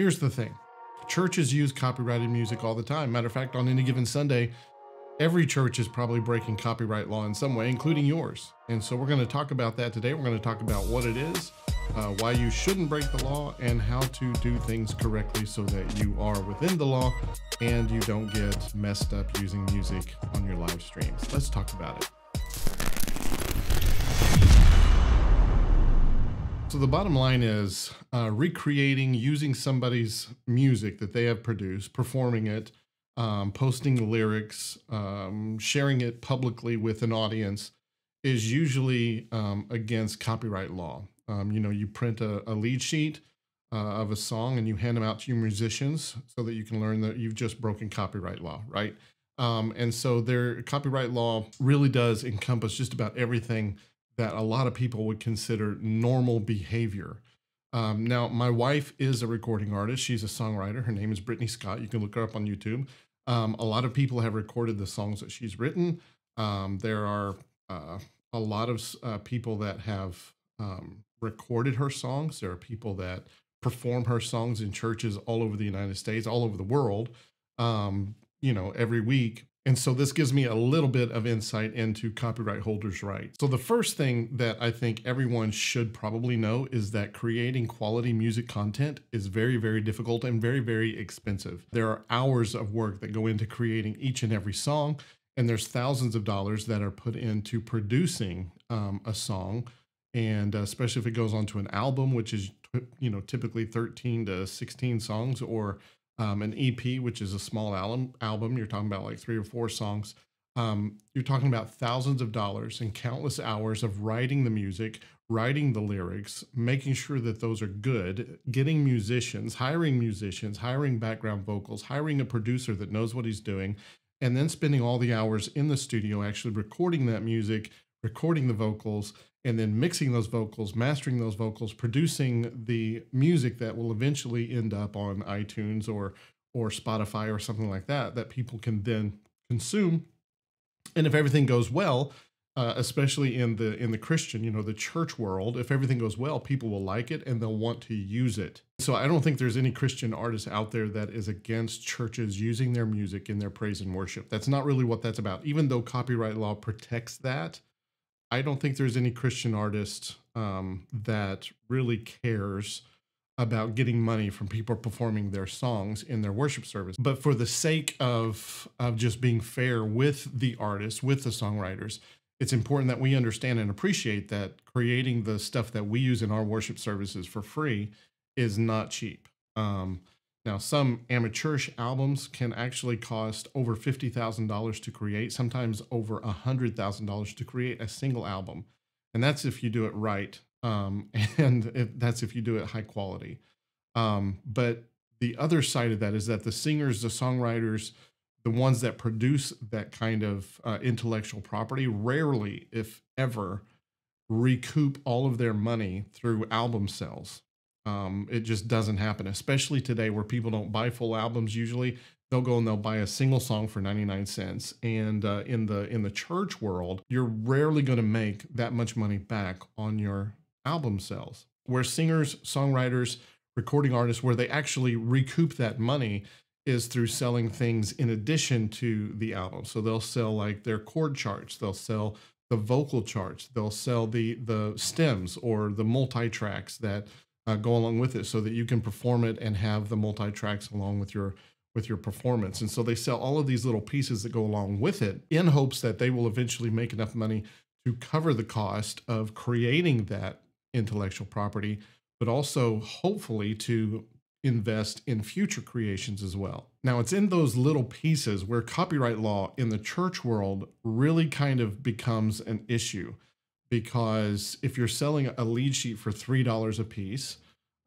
Here's the thing churches use copyrighted music all the time. Matter of fact, on any given Sunday, every church is probably breaking copyright law in some way, including yours. And so we're going to talk about that today. We're going to talk about what it is, uh, why you shouldn't break the law, and how to do things correctly so that you are within the law and you don't get messed up using music on your live streams. Let's talk about it. So the bottom line is uh, recreating using somebody's music that they have produced, performing it, um, posting lyrics, um, sharing it publicly with an audience is usually um, against copyright law. Um, you know, you print a, a lead sheet uh, of a song and you hand them out to your musicians so that you can learn that you've just broken copyright law, right? Um, and so their copyright law really does encompass just about everything that a lot of people would consider normal behavior. Um, now, my wife is a recording artist. She's a songwriter. Her name is Brittany Scott. You can look her up on YouTube. Um, a lot of people have recorded the songs that she's written. Um, there are uh, a lot of uh, people that have um, recorded her songs. There are people that perform her songs in churches all over the United States, all over the world, um, you know, every week. And so this gives me a little bit of insight into copyright holders' rights. So the first thing that I think everyone should probably know is that creating quality music content is very, very difficult and very, very expensive. There are hours of work that go into creating each and every song, and there's thousands of dollars that are put into producing um, a song. And uh, especially if it goes onto an album, which is you know typically 13 to 16 songs, or um, an EP, which is a small album. Album, you're talking about like three or four songs. Um, you're talking about thousands of dollars and countless hours of writing the music, writing the lyrics, making sure that those are good, getting musicians, hiring musicians, hiring background vocals, hiring a producer that knows what he's doing, and then spending all the hours in the studio actually recording that music, recording the vocals, and then mixing those vocals, mastering those vocals, producing the music that will eventually end up on iTunes or or Spotify or something like that that people can then consume. And if everything goes well, uh, especially in the in the Christian, you know, the church world, if everything goes well, people will like it and they'll want to use it. So I don't think there's any Christian artist out there that is against churches using their music in their praise and worship. That's not really what that's about. Even though copyright law protects that, I don't think there's any Christian artist um, that really cares about getting money from people performing their songs in their worship service. But for the sake of of just being fair with the artists, with the songwriters, it's important that we understand and appreciate that creating the stuff that we use in our worship services for free is not cheap. Um, now, some amateurish albums can actually cost over $50,000 to create, sometimes over $100,000 to create a single album. And that's if you do it right. Um, and if, that's if you do it high quality. Um, but the other side of that is that the singers, the songwriters, the ones that produce that kind of uh, intellectual property rarely, if ever, recoup all of their money through album sales. Um, it just doesn't happen, especially today where people don't buy full albums. Usually, they'll go and they'll buy a single song for 99 cents. And uh, in the in the church world, you're rarely going to make that much money back on your album sales. Where singers, songwriters, recording artists, where they actually recoup that money is through selling things in addition to the album. So they'll sell like their chord charts, they'll sell the vocal charts, they'll sell the the stems or the multi tracks that uh, go along with it so that you can perform it and have the multi tracks along with your with your performance. And so they sell all of these little pieces that go along with it in hopes that they will eventually make enough money to cover the cost of creating that intellectual property, but also hopefully to invest in future creations as well. Now, it's in those little pieces where copyright law in the church world really kind of becomes an issue because if you're selling a lead sheet for $3 a piece,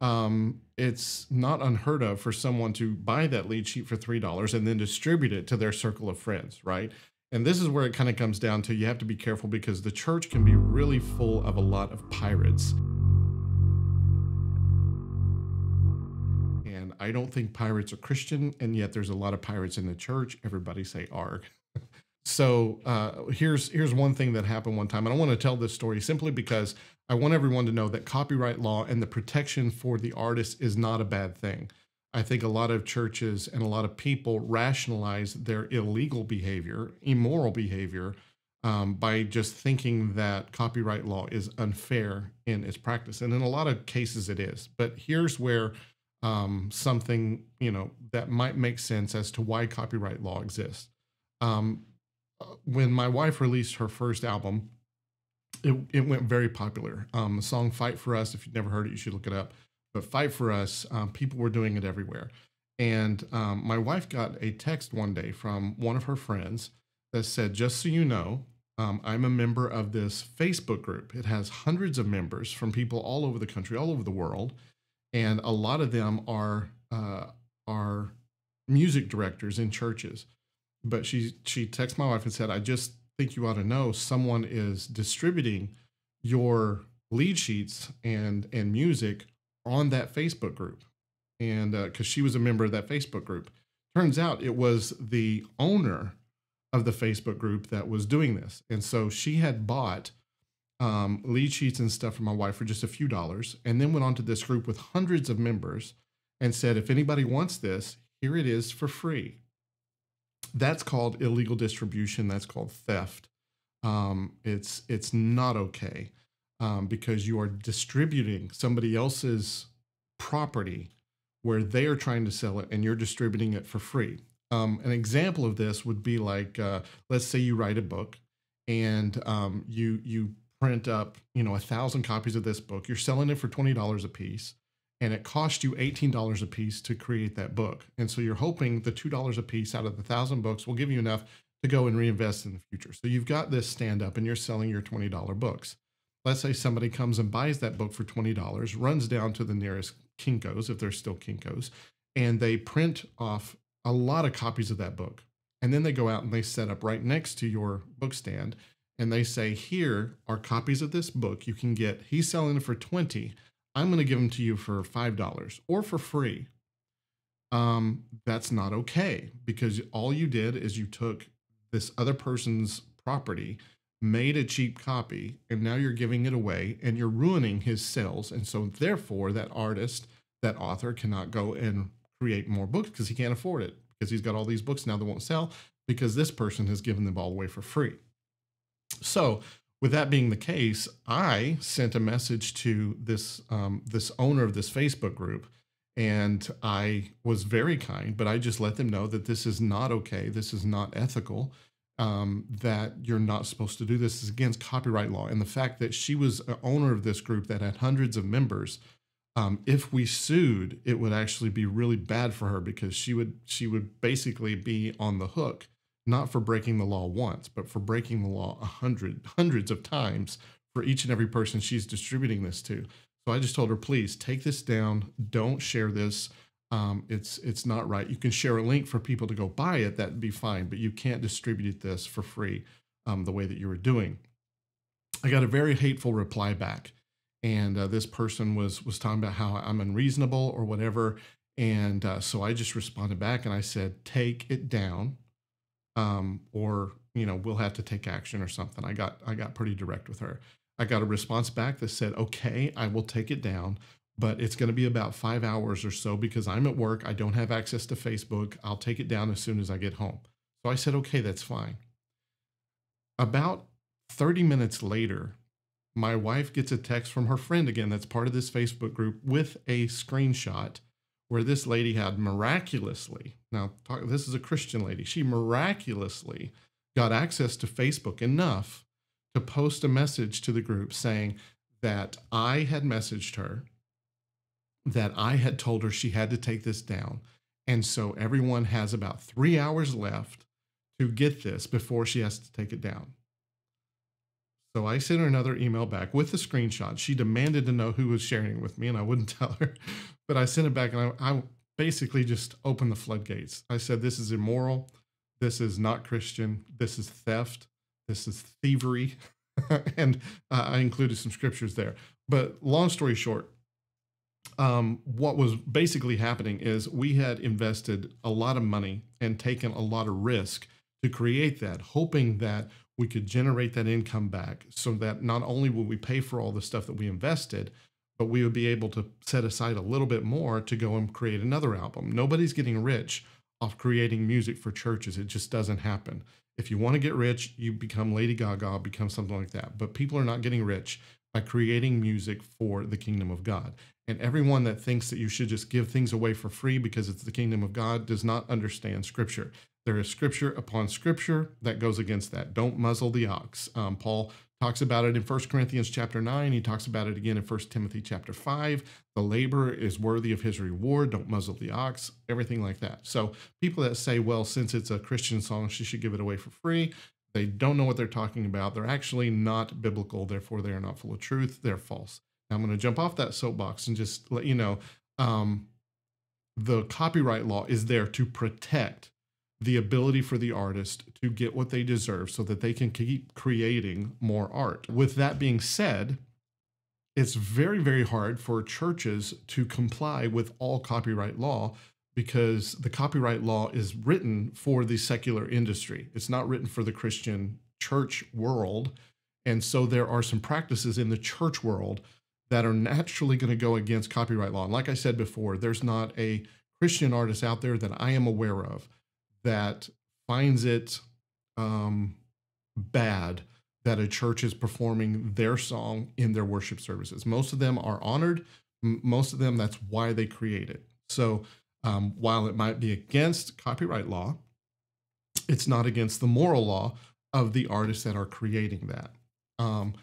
um, it's not unheard of for someone to buy that lead sheet for $3 and then distribute it to their circle of friends, right? And this is where it kind of comes down to you have to be careful because the church can be really full of a lot of pirates. And I don't think pirates are Christian, and yet there's a lot of pirates in the church. Everybody say arg. So uh, here's here's one thing that happened one time, and I want to tell this story simply because I want everyone to know that copyright law and the protection for the artist is not a bad thing. I think a lot of churches and a lot of people rationalize their illegal behavior, immoral behavior, um, by just thinking that copyright law is unfair in its practice. And in a lot of cases, it is. But here's where um, something you know that might make sense as to why copyright law exists. Um, when my wife released her first album, it, it went very popular. Um, the song "Fight for Us," if you've never heard it, you should look it up. But "Fight for Us," um, people were doing it everywhere. And um, my wife got a text one day from one of her friends that said, "Just so you know, um, I'm a member of this Facebook group. It has hundreds of members from people all over the country, all over the world, and a lot of them are uh, are music directors in churches. But she she texted my wife and said, "I just think you ought to know someone is distributing your lead sheets and and music on that Facebook group." And because uh, she was a member of that Facebook group, turns out it was the owner of the Facebook group that was doing this. And so she had bought um, lead sheets and stuff for my wife for just a few dollars and then went on to this group with hundreds of members and said, if anybody wants this, here it is for free. That's called illegal distribution. That's called theft. Um, it's it's not okay um, because you are distributing somebody else's property where they are trying to sell it and you're distributing it for free. Um, an example of this would be like, uh, let's say you write a book and um, you you print up, you know, a thousand copies of this book. You're selling it for twenty dollars a piece, and it cost you eighteen dollars a piece to create that book. And so you're hoping the two dollars a piece out of the thousand books will give you enough to go and reinvest in the future. So you've got this stand up, and you're selling your twenty dollar books. Let's say somebody comes and buys that book for twenty dollars, runs down to the nearest Kinkos if there's still Kinkos, and they print off a lot of copies of that book. And then they go out and they set up right next to your book stand and they say, Here are copies of this book you can get. He's selling it for 20. I'm going to give them to you for $5 or for free. Um, that's not okay because all you did is you took this other person's property, made a cheap copy, and now you're giving it away and you're ruining his sales. And so, therefore, that artist, that author cannot go and create more books because he can't afford it because he's got all these books now that won't sell because this person has given them all away for free. So, with that being the case, I sent a message to this um, this owner of this Facebook group, and I was very kind, but I just let them know that this is not okay. This is not ethical. Um, that you're not supposed to do this. is against copyright law, and the fact that she was an owner of this group that had hundreds of members um, if we sued, it would actually be really bad for her because she would she would basically be on the hook, not for breaking the law once, but for breaking the law a hundred hundreds of times for each and every person she's distributing this to. So I just told her, please take this down. Don't share this. Um, it's it's not right. You can share a link for people to go buy it. That'd be fine, but you can't distribute this for free um, the way that you were doing. I got a very hateful reply back and uh, this person was was talking about how I'm unreasonable or whatever. And uh, so I just responded back and I said, "Take it down, um, or you know, we'll have to take action or something." I got I got pretty direct with her. I got a response back that said, "Okay, I will take it down." But it's going to be about five hours or so because I'm at work. I don't have access to Facebook. I'll take it down as soon as I get home. So I said, okay, that's fine. About 30 minutes later, my wife gets a text from her friend again that's part of this Facebook group with a screenshot where this lady had miraculously, now talk, this is a Christian lady, she miraculously got access to Facebook enough to post a message to the group saying that I had messaged her, that I had told her she had to take this down. And so everyone has about three hours left to get this before she has to take it down. So I sent her another email back with the screenshot. She demanded to know who was sharing it with me, and I wouldn't tell her. But I sent it back, and I, I basically just opened the floodgates. I said, This is immoral. This is not Christian. This is theft. This is thievery. and uh, I included some scriptures there. But long story short, um, what was basically happening is we had invested a lot of money and taken a lot of risk to create that, hoping that we could generate that income back so that not only will we pay for all the stuff that we invested, but we would be able to set aside a little bit more to go and create another album. Nobody's getting rich off creating music for churches. It just doesn't happen. If you want to get rich, you become Lady Gaga, become something like that. But people are not getting rich by creating music for the kingdom of God. And everyone that thinks that you should just give things away for free because it's the kingdom of God does not understand scripture. There is scripture upon scripture that goes against that. Don't muzzle the ox. Um, Paul talks about it in 1 Corinthians chapter 9. He talks about it again in 1 Timothy chapter 5. The laborer is worthy of his reward. Don't muzzle the ox, everything like that. So people that say, well, since it's a Christian song, she should give it away for free, they don't know what they're talking about. They're actually not biblical. Therefore, they are not full of truth. They're false. Now, I'm going to jump off that soapbox and just let you know um, the copyright law is there to protect the ability for the artist to get what they deserve so that they can keep creating more art. With that being said, it's very, very hard for churches to comply with all copyright law because the copyright law is written for the secular industry. It's not written for the Christian church world. And so there are some practices in the church world that are naturally going to go against copyright law. And like I said before, there's not a Christian artist out there that I am aware of that finds it um, bad that a church is performing their song in their worship services. Most of them are honored. most of them, that's why they create it. So um, while it might be against copyright law, it's not against the moral law of the artists that are creating that. Um,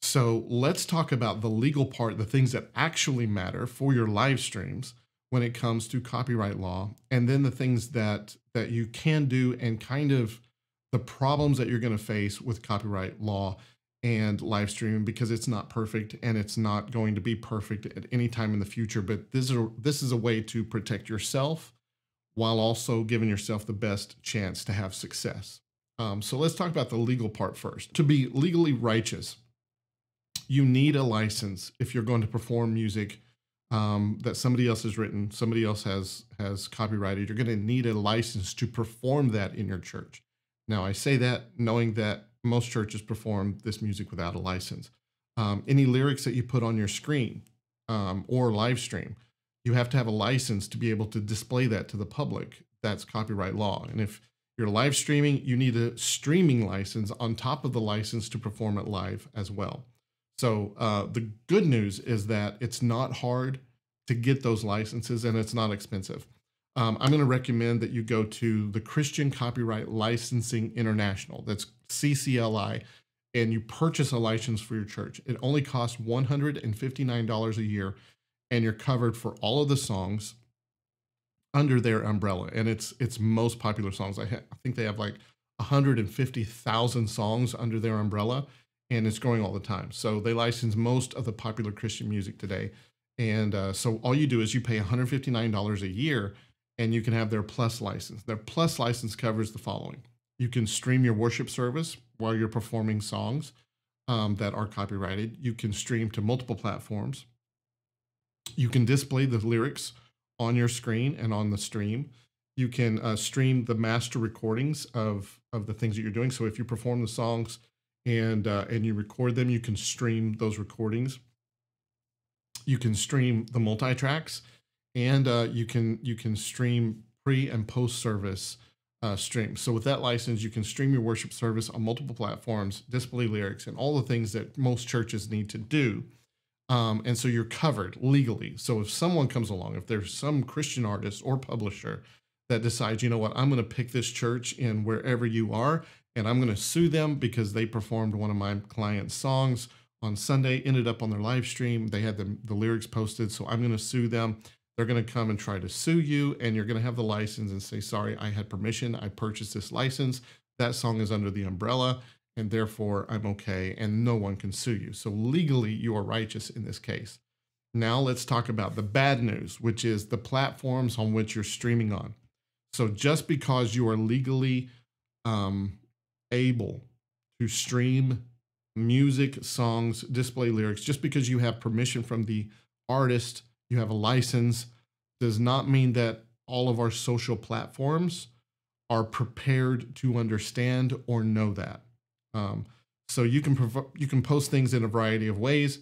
so let's talk about the legal part, the things that actually matter for your live streams when it comes to copyright law and then the things that that you can do and kind of the problems that you're going to face with copyright law and live streaming because it's not perfect and it's not going to be perfect at any time in the future but this is a, this is a way to protect yourself while also giving yourself the best chance to have success. Um, so let's talk about the legal part first. To be legally righteous you need a license if you're going to perform music um, that somebody else has written, somebody else has has copyrighted, you're going to need a license to perform that in your church. Now, I say that knowing that most churches perform this music without a license. Um, any lyrics that you put on your screen um, or live stream, you have to have a license to be able to display that to the public. That's copyright law. And if you're live streaming, you need a streaming license on top of the license to perform it live as well. So uh, the good news is that it's not hard to get those licenses and it's not expensive. Um, I'm going to recommend that you go to the Christian Copyright Licensing International. That's CCLI, and you purchase a license for your church. It only costs $159 a year, and you're covered for all of the songs under their umbrella. And it's it's most popular songs. I, I think they have like 150,000 songs under their umbrella and it's growing all the time. So they license most of the popular Christian music today. And uh, so all you do is you pay $159 a year and you can have their plus license. Their plus license covers the following you can stream your worship service while you're performing songs um, that are copyrighted, you can stream to multiple platforms, you can display the lyrics on your screen and on the stream. You can uh, stream the master recordings of, of the things that you're doing. So if you perform the songs and uh, and you record them. You can stream those recordings. You can stream the multi tracks, and uh, you can you can stream pre and post service uh, streams. So with that license, you can stream your worship service on multiple platforms, display lyrics, and all the things that most churches need to do. Um, and so you're covered legally. So if someone comes along, if there's some Christian artist or publisher that decides, you know what, I'm going to pick this church in wherever you are, and I'm going to sue them because they performed one of my clients' songs on Sunday, ended up on their live stream. They had the, the lyrics posted, so I'm going to sue them. They're going to come and try to sue you, and you're going to have the license and say, Sorry, I had permission. I purchased this license. That song is under the umbrella, and therefore I'm okay, and no one can sue you. So legally, you are righteous in this case. Now let's talk about the bad news, which is the platforms on which you're streaming on. So just because you are legally um, able to stream music, songs, display lyrics, just because you have permission from the artist, you have a license, does not mean that all of our social platforms are prepared to understand or know that. Um, so you can prov- you can post things in a variety of ways.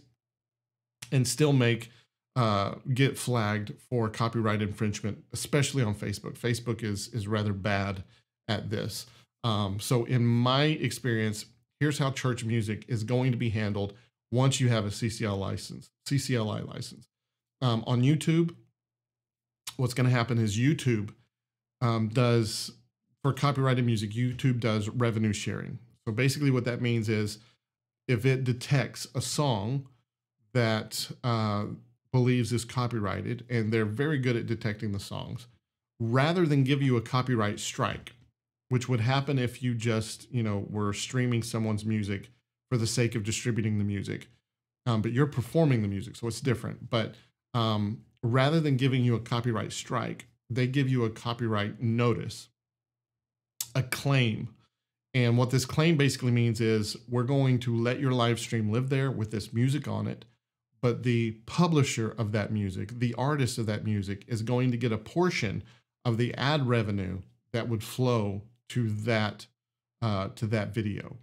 and still make uh, get flagged for copyright infringement, especially on Facebook. Facebook is is rather bad at this. Um, so in my experience, here's how church music is going to be handled once you have a CCL license, CCLI license. Um, on YouTube, what's going to happen is YouTube um, does for copyrighted music. YouTube does revenue sharing. So basically, what that means is if it detects a song that uh, believes is copyrighted, and they're very good at detecting the songs, rather than give you a copyright strike, which would happen if you just, you know, were streaming someone's music for the sake of distributing the music. Um, but you're performing the music, so it's different. But um, rather than giving you a copyright strike, they give you a copyright notice, a claim. And what this claim basically means is we're going to let your live stream live there with this music on it but the publisher of that music, the artist of that music, is going to get a portion of the ad revenue that would flow to that uh, to that video.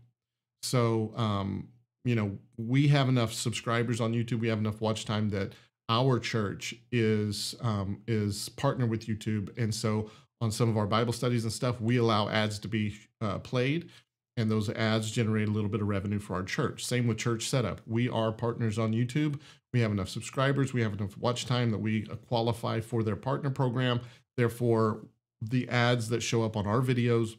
So, um, you know, we have enough subscribers on YouTube. We have enough watch time that our church is um, is partnered with YouTube, and so on some of our Bible studies and stuff, we allow ads to be uh, played and those ads generate a little bit of revenue for our church. Same with church setup. We are partners on YouTube. We have enough subscribers, we have enough watch time that we qualify for their partner program. Therefore, the ads that show up on our videos,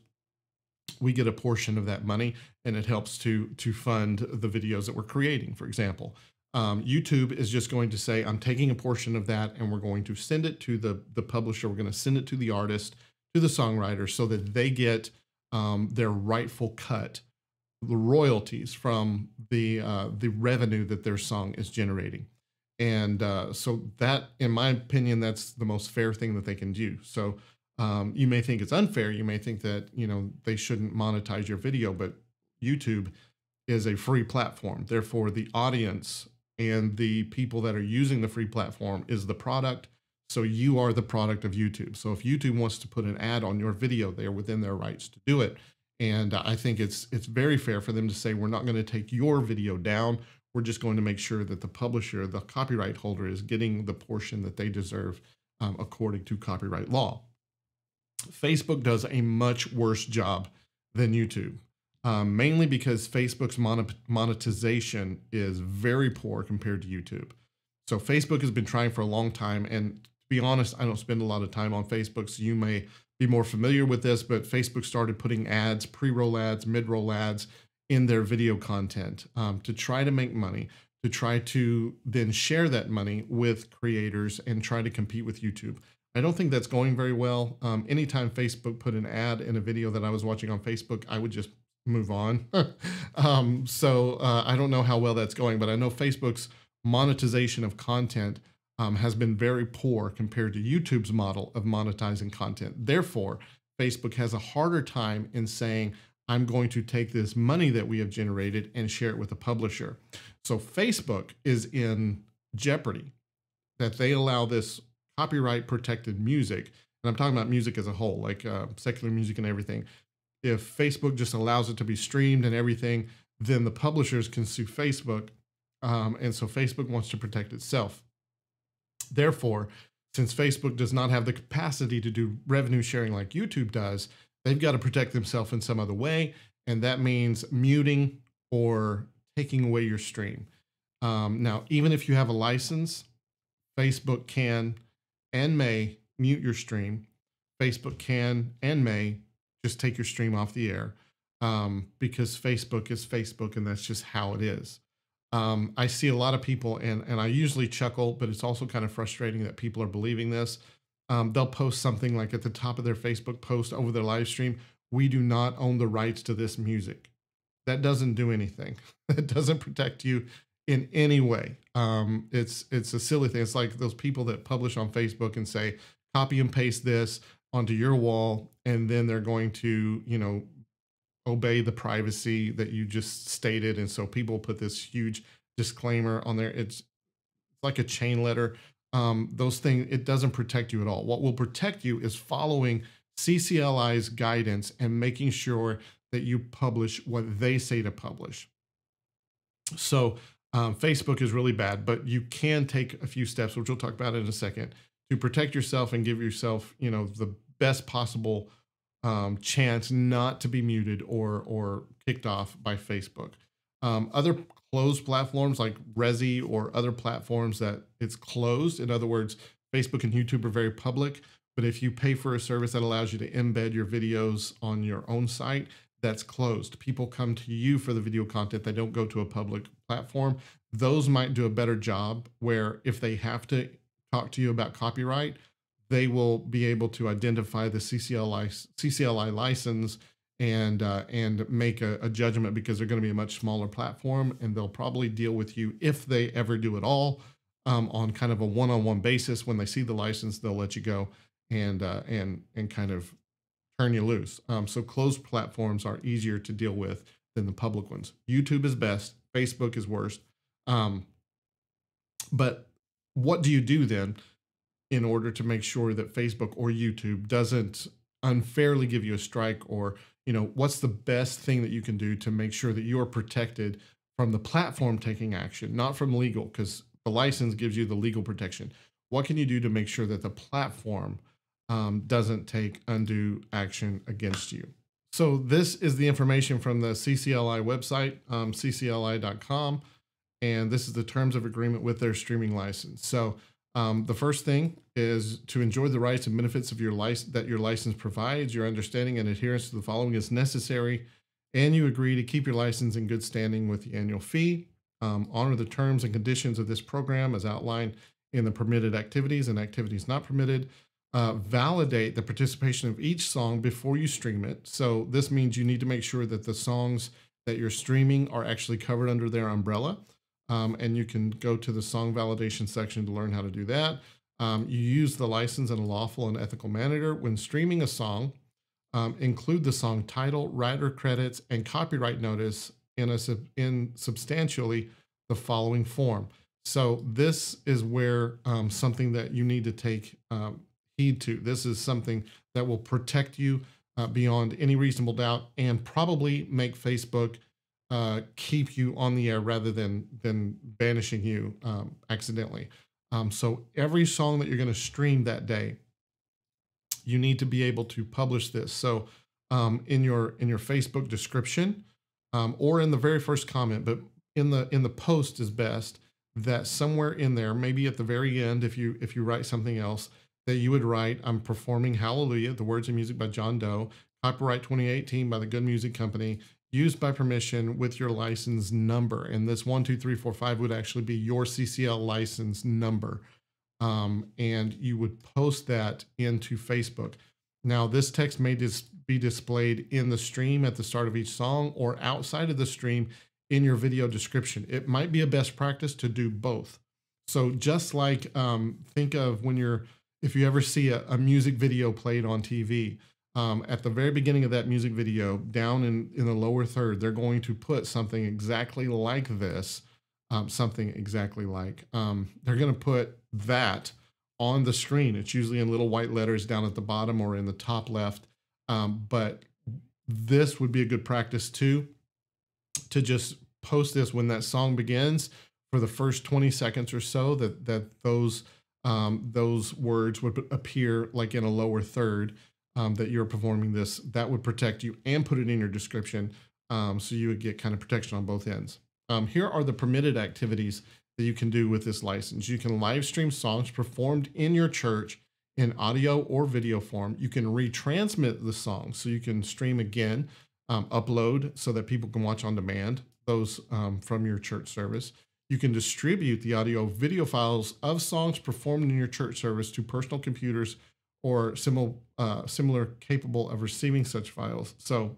we get a portion of that money and it helps to to fund the videos that we're creating, for example. Um, YouTube is just going to say, I'm taking a portion of that and we're going to send it to the, the publisher. We're going to send it to the artist, to the songwriter, so that they get um, their rightful cut, the royalties from the uh, the revenue that their song is generating. And uh, so that, in my opinion, that's the most fair thing that they can do. So um, you may think it's unfair. You may think that you know they shouldn't monetize your video, but YouTube is a free platform. Therefore, the audience and the people that are using the free platform is the product so you are the product of YouTube. So if YouTube wants to put an ad on your video, they're within their rights to do it. And I think it's it's very fair for them to say we're not going to take your video down. We're just going to make sure that the publisher, the copyright holder, is getting the portion that they deserve um, according to copyright law. Facebook does a much worse job than YouTube, um, mainly because Facebook's monetization is very poor compared to YouTube. So Facebook has been trying for a long time, and to be honest, I don't spend a lot of time on Facebook, so you may be more familiar with this, but Facebook started putting ads, pre roll ads, mid roll ads in their video content um, to try to make money, to try to then share that money with creators and try to compete with YouTube. I don't think that's going very well. Um, anytime Facebook put an ad in a video that I was watching on Facebook, I would just move on. um, so uh, I don't know how well that's going, but I know Facebook's monetization of content um, has been very poor compared to YouTube's model of monetizing content. Therefore, Facebook has a harder time in saying, I'm going to take this money that we have generated and share it with a publisher. So Facebook is in jeopardy that they allow this copyright protected music, and I'm talking about music as a whole, like uh, secular music and everything. If Facebook just allows it to be streamed and everything, then the publishers can sue Facebook. Um, and so Facebook wants to protect itself. Therefore, since Facebook does not have the capacity to do revenue sharing like YouTube does, they've got to protect themselves in some other way. And that means muting or taking away your stream. Um, now, even if you have a license, Facebook can and may mute your stream. Facebook can and may just take your stream off the air um, because Facebook is Facebook and that's just how it is um, I see a lot of people, and and I usually chuckle, but it's also kind of frustrating that people are believing this. Um, they'll post something like at the top of their Facebook post over their live stream, "We do not own the rights to this music." That doesn't do anything. It doesn't protect you in any way. Um, it's it's a silly thing. It's like those people that publish on Facebook and say, "Copy and paste this onto your wall," and then they're going to you know obey the privacy that you just stated. And so people put this huge disclaimer on there. It's like a chain letter. Um, those things, it doesn't protect you at all. What will protect you is following CCLI's guidance and making sure that you publish what they say to publish. So Um, Facebook is really bad, but you can take a few steps, which we'll talk about in a second, to protect yourself and give yourself, you know, the best possible um, chance not to be muted or or kicked off by Facebook. Um, other closed platforms like Resy or other platforms that it's closed. In other words, Facebook and YouTube are very public. But if you pay for a service that allows you to embed your videos on your own site, that's closed. People come to you for the video content. They don't go to a public platform. Those might do a better job where if they have to talk to you about copyright, they will be able to identify the CCLI, CCLI license and uh, and make a, a judgment because they're going to be a much smaller platform and they'll probably deal with you if they ever do at all um, on kind of a one-on-one basis. When they see the license, they'll let you go and uh, and and kind of turn you loose. Um, so closed platforms are easier to deal with than the public ones. YouTube is best. Facebook is worst. Um, but what do you do then in order to make sure that Facebook or YouTube doesn't unfairly give you a strike or you know what's the best thing that you can do to make sure that you are protected from the platform taking action not from legal because the license gives you the legal protection what can you do to make sure that the platform um, doesn't take undue action against you. So this is the information from the CCLI website, um, ccli.com, and this is the terms of agreement with their streaming license. So um, the first thing is to enjoy the rights and benefits of your license that your license provides. Your understanding and adherence to the following is necessary, and you agree to keep your license in good standing with the annual fee. Um, honor the terms and conditions of this program as outlined in the permitted activities and activities not permitted uh, validate the participation of each song before you stream it. So this means you need to make sure that the songs that you're streaming are actually covered under their umbrella. Um, and you can go to the song validation section to learn how to do that. Um, you use the license in a lawful and ethical manner. When streaming a song, um, include the song title, writer credits, and copyright notice in a in substantially the following form. So this is where um, something that you need to take um, heed to. This is something that will protect you uh, beyond any reasonable doubt and probably make Facebook uh, keep you on the air rather than than banishing you um, accidentally. Um, so every song that you're going to stream that day, you need to be able to publish this. So um, in your in your Facebook description um, or in the very first comment, but in the in the post is best that somewhere in there, maybe at the very end, if you if you write something else, that you would write, I'm performing Hallelujah, the words and music by John Doe, copyright 2018 by the Good Music Company, used by permission with your license number. And this one, two, three, four, five would actually be your CCL license number. Um, and you would post that into Facebook. Now, this text may dis- be displayed in the stream at the start of each song or outside of the stream in your video description. It might be a best practice to do both. So, just like um, think of when you're if you ever see a, a music video played on TV, um, at the very beginning of that music video, down in, in the lower third, they're going to put something exactly like this, um, something exactly like, um, they're going to put that on the screen. It's usually in little white letters down at the bottom or in the top left. Um, but this would be a good practice too, to just post this when that song begins for the first 20 seconds or so that, that those um, those words would appear like in a lower third um, that you're performing this. That would protect you and put it in your description. Um, so you would get kind of protection on both ends. Um, here are the permitted activities that you can do with this license. You can live stream songs performed in your church in audio or video form. You can retransmit the songs so you can stream again, um, upload so that people can watch on demand those um, from your church service. You can distribute the audio video files of songs performed in your church service to personal computers or similar, uh, similar capable of receiving such files. So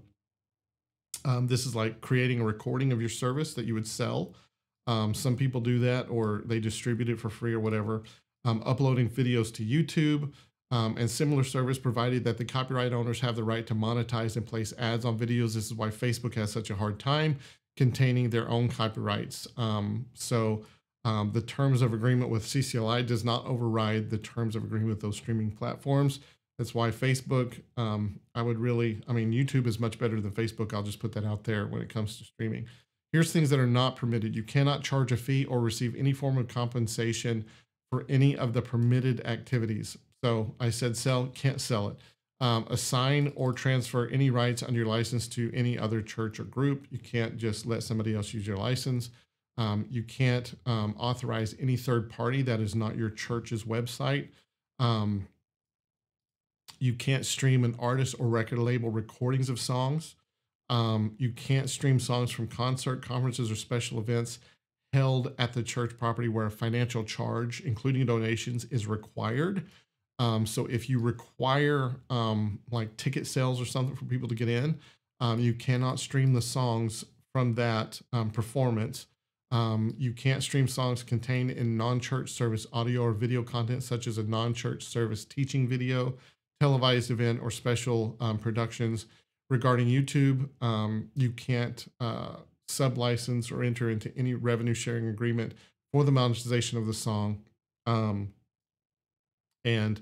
um, this is like creating a recording of your service that you would sell. Um, some people do that or they distribute it for free or whatever. Um, uploading videos to YouTube um, and similar service provided that the copyright owners have the right to monetize and place ads on videos. This is why Facebook has such a hard time containing their own copyrights. Um, so um, the terms of agreement with CCLI does not override the terms of agreement with those streaming platforms. That's why Facebook, um, I would really, I mean, YouTube is much better than Facebook. I'll just put that out there when it comes to streaming. Here's things that are not permitted. You cannot charge a fee or receive any form of compensation for any of the permitted activities. So I said sell, can't sell it. Um, assign or transfer any rights under your license to any other church or group. You can't just let somebody else use your license. Um, you can't um, authorize any third party that is not your church's website. Um, you can't stream an artist or record label recordings of songs. Um, you can't stream songs from concert, conferences, or special events held at the church property where a financial charge, including donations, is required. Um, so if you require um, like ticket sales or something for people to get in, um, you cannot stream the songs from that um, performance. Um, you can't stream songs contained in non-church service audio or video content, such as a non-church service teaching video, televised event, or special um, productions. Regarding YouTube, you can't uh, sub-license or enter into any revenue sharing agreement for the monetization of the song. Um, and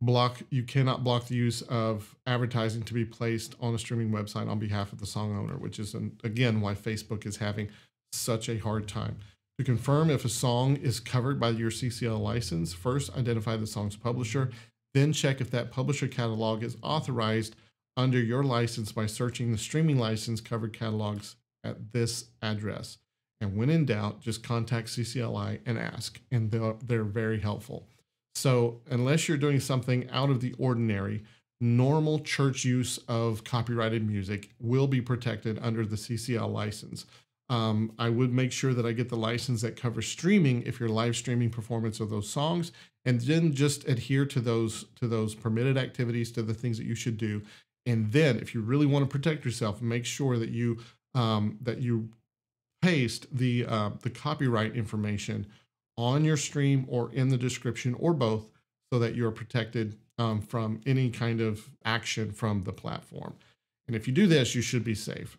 block you cannot block the use of advertising to be placed on a streaming website on behalf of the song owner which is an, again why facebook is having such a hard time. To confirm if a song is covered by your ccl license first identify the song's publisher then check if that publisher catalog is authorized under your license by searching the streaming license covered catalogs at this address. And when in doubt just contact ccli and ask and they're, they're very helpful so, unless you're doing something out of the ordinary, normal church use of copyrighted music will be protected under the CCL license. Um, I would make sure that I get the license that covers streaming if you're live streaming performance of those songs, and then just adhere to those to those permitted activities, to the things that you should do. And then, if you really want to protect yourself, make sure that you um, that you paste the uh, the copyright information on your stream or in the description or both so that you're protected um, from any kind of action from the platform. And if you do this, you should be safe.